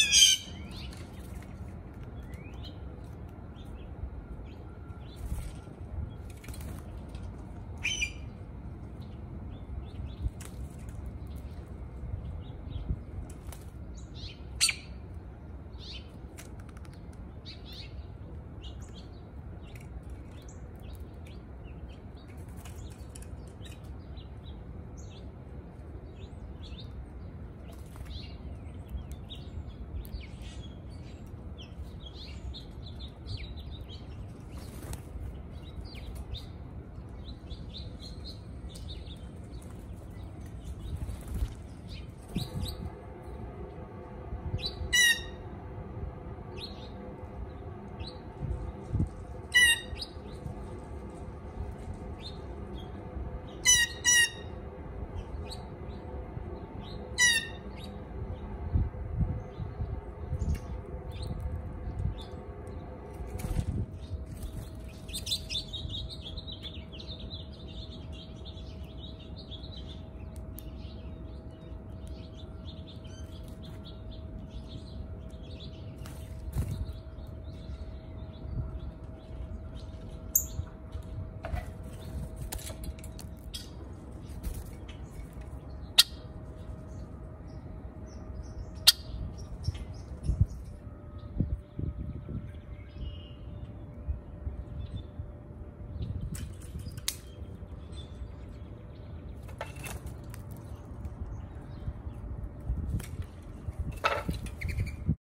you